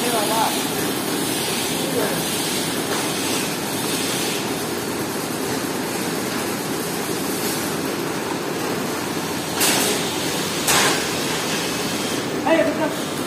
では、は。哎呀、あり。